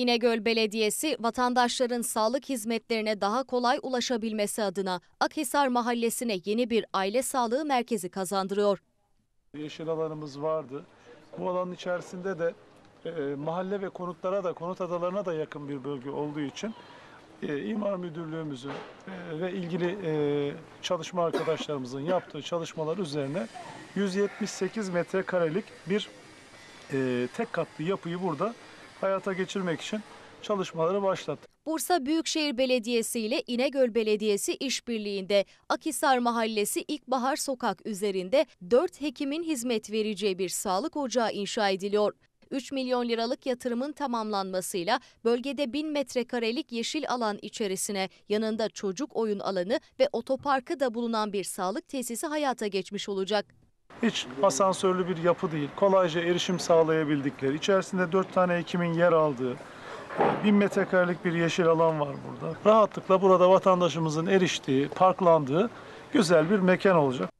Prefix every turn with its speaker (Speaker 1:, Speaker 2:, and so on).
Speaker 1: İnegöl Belediyesi vatandaşların sağlık hizmetlerine daha kolay ulaşabilmesi adına Akhisar Mahallesi'ne yeni bir aile sağlığı merkezi kazandırıyor.
Speaker 2: Yeşil alanımız vardı. Bu alanın içerisinde de e, mahalle ve konutlara da, konut adalarına da yakın bir bölge olduğu için e, İmar Müdürlüğümüzün e, ve ilgili e, çalışma arkadaşlarımızın yaptığı çalışmalar üzerine 178 metrekarelik bir e, tek katlı yapıyı burada hayata geçirmek için çalışmaları başlattık.
Speaker 1: Bursa Büyükşehir Belediyesi ile İnegöl Belediyesi işbirliğinde Akhisar Mahallesi İlkbahar Sokak üzerinde 4 hekimin hizmet vereceği bir sağlık ocağı inşa ediliyor. 3 milyon liralık yatırımın tamamlanmasıyla bölgede 1000 metrekarelik yeşil alan içerisine yanında çocuk oyun alanı ve otoparkı da bulunan bir sağlık tesisi hayata geçmiş olacak.
Speaker 2: Hiç asansörlü bir yapı değil. Kolayca erişim sağlayabildikleri, içerisinde 4 tane hekimin yer aldığı, 1000 metrekarelik bir yeşil alan var burada. Rahatlıkla burada vatandaşımızın eriştiği, parklandığı güzel bir mekan olacak.